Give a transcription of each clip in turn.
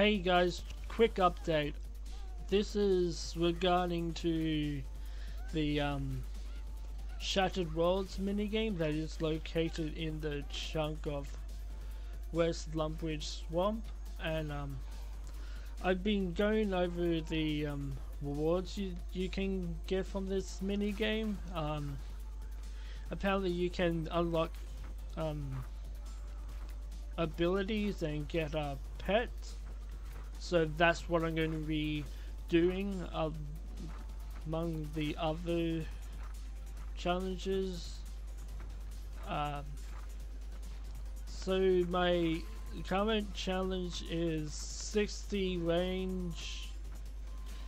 Hey guys, quick update. This is regarding to the um, Shattered Worlds minigame that is located in the chunk of West Lumbridge Swamp and um, I've been going over the um, rewards you, you can get from this minigame. Um, apparently you can unlock um, abilities and get a pet so that's what I'm going to be doing uh, among the other challenges. Um, so my current challenge is 60 range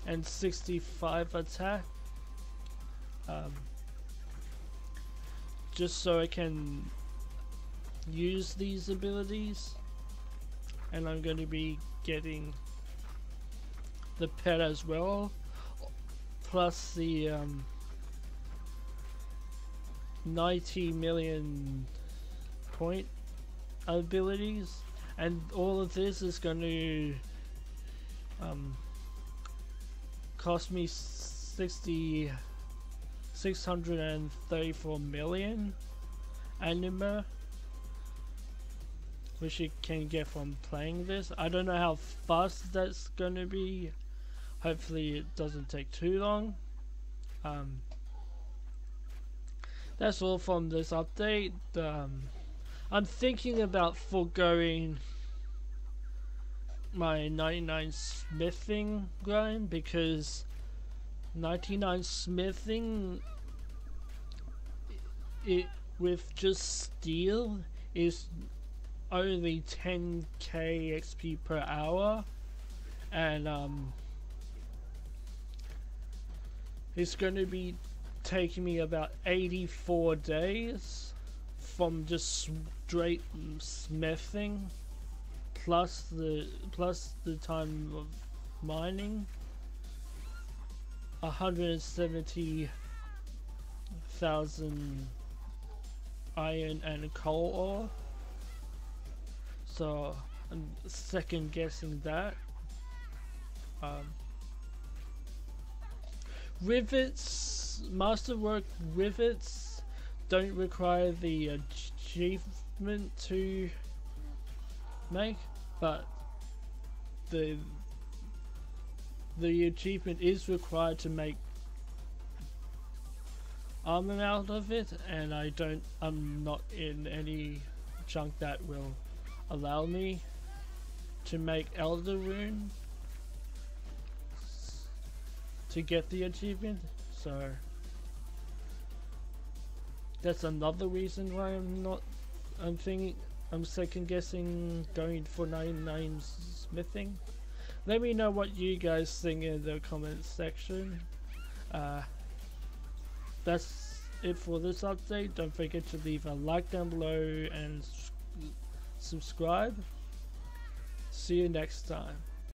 and 65 attack. Um, just so I can use these abilities and I'm going to be getting the pet as well plus the um, 90 million point abilities and all of this is going to um, cost me 60 634 million anima which you can get from playing this. I don't know how fast that's going to be. Hopefully it doesn't take too long. Um, that's all from this update. Um, I'm thinking about foregoing my 99 smithing grind because 99 smithing it with just steel is only 10k XP per hour and um, it's going to be taking me about 84 days from just straight smithing plus the plus the time of mining 170,000 iron and coal ore so I'm second guessing that. Um, rivets, masterwork rivets don't require the achievement to make, but the the achievement is required to make armor out of it and I don't I'm not in any chunk that will allow me to make Elder Rune to get the achievement. So that's another reason why I'm not. I'm thinking. I'm second guessing going for 99 smithing. Let me know what you guys think in the comments section. Uh, that's it for this update. Don't forget to leave a like down below and subscribe. See you next time.